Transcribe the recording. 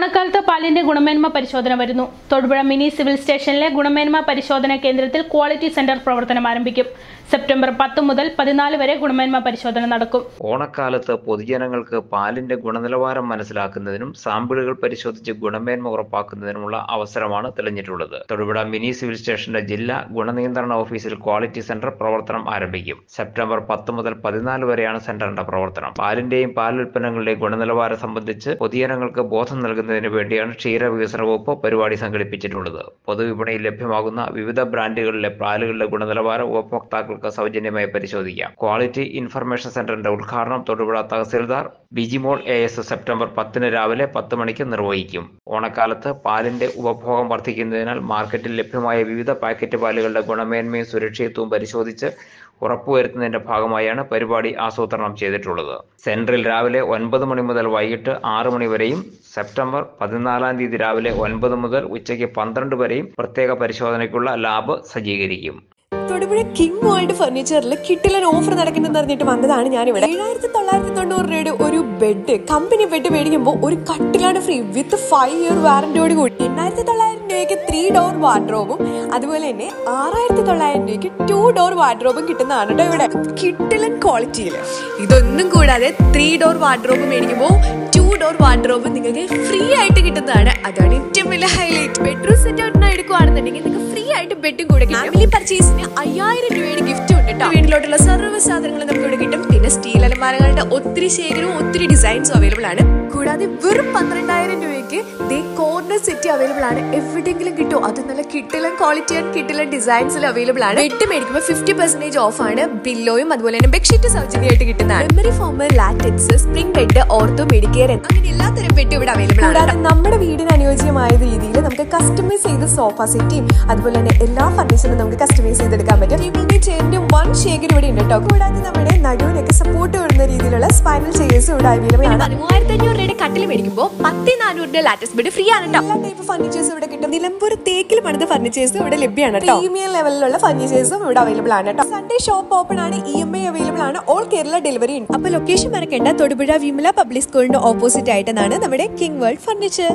ഓണക്കാലത്ത് പാലിന്റെ ഗുണമേന്മ പരിശോധന വരുന്നു. തൊടുപുഴ മിനി സിവിൽ സ്റ്റേഷനിലെ ഗുണമേന്മ പരിശോധന കേന്ദ്രത്തിൽ ക്വാളിറ്റി സെന്റർ പ്രവർത്തനം ആരംഭിക്കും. സെപ്റ്റംബർ പത്ത് മുതൽ പതിനാല് വരെ ഗുണമേന്മ പരിശോധന നടക്കും. ഓണക്കാലത്ത് പൊതുജനങ്ങൾക്ക് പാലിന്റെ ഗുണനിലവാരം മനസ്സിലാക്കുന്നതിനും സാമ്പിളുകൾ പരിശോധിച്ച് ഗുണമേന്മ ഉറപ്പാക്കുന്നതിനുമുള്ള അവസരമാണ് തെളിഞ്ഞിട്ടുള്ളത്. തൊടുപുഴ മിനി സിവിൽ സ്റ്റേഷന്റെ ജില്ലാ ഗുണനിയന്ത്രണ ഓഫീസിൽ ക്വാളിറ്റി സെന്റർ പ്രവർത്തനം ആരംഭിക്കും. സെപ്റ്റംബർ പത്ത് മുതൽ പതിനാല് വരെയാണ് സെന്ററിന്റെ പ്രവർത്തനം. പാലിന്റെയും പാലുൽപ്പന്നങ്ങളുടെയും ഗുണനിലവാരം സംബന്ധിച്ച് പൊതുജനങ്ങൾക്ക് ബോധം നൽകുന്നതിന് വേണ്ടിയാണ് ക്ഷീര വികസന വകുപ്പ് പരിപാടി സംഘടിപ്പിച്ചിട്ടുള്ളത്. പൊതുവിപണിയിൽ ലഭ്യമാകുന്ന വിവിധ ബ്രാൻഡുകളിലെ പാലുകളുടെ ഗുണനിലവാരം ഉപഭോക്താക്കൾക്ക് സൗജന്യമായി പരിശോധിക്കാം. ക്വാളിറ്റി ഇൻഫർമേഷൻ സെന്ററിന്റെ ഉദ്ഘാടനം Thodupuzha tahsildar Bijimol A S September പത്തിന് രാവിലെ പത്ത് മണിക്ക് നിർവഹിക്കും. ഓണക്കാലത്ത് പാലിന്റെ ഉപഭോഗം വർദ്ധിക്കുന്നതിനാൽ മാർക്കറ്റിൽ ലഭ്യമായ വിവിധ പാക്കറ്റ് പാലുകളുടെ ഗുണമേന്മയും സുരക്ഷിതത്വവും പരിശോധിച്ച് ഉറപ്പുവരുത്തുന്നതിന്റെ ഭാഗമായാണ് പരിപാടി ആസൂത്രണം ചെയ്തിട്ടുള്ളത്. സെന്ററിൽ രാവിലെ ഒൻപത് മണി മുതൽ വൈകിട്ട് ആറ് മണി വരെയും സെപ്റ്റംബർ പതിനാലാം തീയതി രാവിലെ ഒൻപത് മുതൽ ഉച്ചയ്ക്ക് പന്ത്രണ്ട് വരെയും പ്രത്യേക പരിശോധനയ്ക്കുള്ള ലാബ് സജ്ജീകരിക്കും. തൊടുപുഴ കിങ് വേൾഡ് ഫർണിച്ചറിൽ കിട്ടിലൻ ഓഫർ നടക്കുന്നെന്ന് അറിഞ്ഞിട്ട് വന്നതാണ് ഞാൻ ഇവിടെ ഏഴായിരത്തി തൊള്ളായിരത്തി തൊണ്ണൂറ് രൂപയുടെ ഒരു ബെഡ് കമ്പനി ബെഡ് മേടിക്കുമ്പോൾ ഒരു കട്ടിലാണ് ഫ്രീ വിത്ത് ഫൈവ് ഇയർ വാറന്റിയോട് കൂടി. എണ്ണായിരത്തി തൊള്ളായിരം രൂപയ്ക്ക് ത്രീ ഡോർ വാർഡ്രോബും അതുപോലെ തന്നെ ആറായിരത്തി തൊള്ളായിരം രൂപയ്ക്ക് ടു ഡോർ വാർഡ്രോബും കിട്ടുന്നതാണ് കേട്ടോ ഇവിടെ. കിട്ടലൻ ക്വാളിറ്റിയിൽ ഇതൊന്നും കൂടാതെ ത്രീ ഡോർ വാർഡ്രോബ് മേടിക്കുമ്പോൾ ടു ഡോർ വാർഡ്രോബ് നിങ്ങൾക്ക് ഫ്രീ ആയിട്ട് കിട്ടുന്നതാണ്. അതാണ് ഏറ്റവും വലിയ ഹൈലൈറ്റ് ബെഡ്റൂം സെറ്റ് ഒരെണ്ണം എടുക്കുകയാണെന്നുണ്ടെങ്കിൽ നിങ്ങൾക്ക് ഫ്രീ ആയിട്ട് ബെഡും കൂടെ ഫാമിലി പർച്ചേസിന് അയ്യായിരം രൂപയുടെ ഗിഫ്റ്റ് ഉണ്ട് കേട്ടോ വീട്ടിലോട്ടുള്ള സർവ സാധനങ്ങളും നമുക്ക് ഇവിടെ കിട്ടും. പിന്നെ സ്റ്റീൽ അലമാരകളുടെ ഒത്തിരി ശേഖരവും ഒത്തിരി ഡിസൈൻസും അവൈലബിൾ ആണ്. കൂടാതെ വെറും പന്ത്രണ്ടായിരം രൂപയ്ക്ക് ദേ കോർണർ സെറ്റ് അവൈലബിൾ ആണ്. എവിടെയെങ്കിലും കിട്ടും? അത് നല്ല കിട്ടിലൻ ക്വാളിറ്റി ആൻഡ് കിട്ടിലൻ ഡിസൈൻസിൽ അവൈലബിൾ ആണ്. ബെഡ് മേടിക്കുമ്പോൾ ഫിഫ്റ്റി പെർസെന്റേജ് ഓഫ് ആണ്. ബില്ലോയും അതുപോലെ തന്നെ ബെഡ്ഷീറ്റ് സൗജന്യമായിട്ട് കിട്ടുന്നതാണ്. Memory foam latex spring bed ortho medicare അങ്ങനെ എല്ലാത്തരം ബെഡ് ഇവിടെ അവൈലബിൾ ആണ്. കൂടാതെ നമ്മുടെ വീടിന് അനുയോജ്യമായ രീതിയിൽ നമുക്ക് കസ്റ്റമൈസ് ചെയ്ത സോഫ സെറ്റും അതുപോലെ തന്നെ എല്ലാ ഫർണിച്ചറും നമുക്ക് കസ്റ്റമൈസ് ചെയ്തെടുക്കാൻ പറ്റും. ടേബിളിന്റെ ചെയറിന്റെ വൺ ഷേഖർ ഇവിടെ ഉണ്ട് കേട്ടോ. കൂടാതെ നമ്മുടെ നടുവിനൊക്കെ സപ്പോർട്ട് വരുന്ന രീതിയിലുള്ള സ്പൈനൽ ചെയേഴ്സും ഇവിടെ അവൈലബിൾ ആണ്. മൂവായിരത്തി അഞ്ഞൂറ് രൂപയുടെ കട്ടിൽ മേടിക്കുമ്പോൾ പത്തി നാനൂറിന്റെ ലാറ്റസ്റ്റ് ബെഡ് ഫ്രീ ആണ് കേട്ടോ എല്ലാ ടൈപ്പ് ഫർണിച്ചേഴ്സ് ഇവിടെ കിട്ടും. നിലമ്പൂർ തേക്കിൽ പണിത ഫർണിച്ചേഴ്സ് ഇവിടെ ലഭ്യമാണ് പ്രീമിയം ലെവലിലുള്ള ഫർണിച്ചേഴ്സും ഇവിടെ അവൈലബിൾ ആണ് കേട്ടോ സൺഡേ ഷോപ്പ് ഓപ്പൺ ആണ് ഇ എം ഐ അവൈലബിൾ ആണ് ഓൾ കേരള ഡെലിവറി ഉണ്ട്. അപ്പൊ ലൊക്കേഷൻ മറക്കേണ്ട തൊടുപുഴ വിമല പബ്ലിക് സ്കൂളിന്റെ ഓപ്പോസിറ്റ് ആയിട്ടാണ് നമ്മുടെ കിങ് വേൾഡ് ഫർണിച്ചർ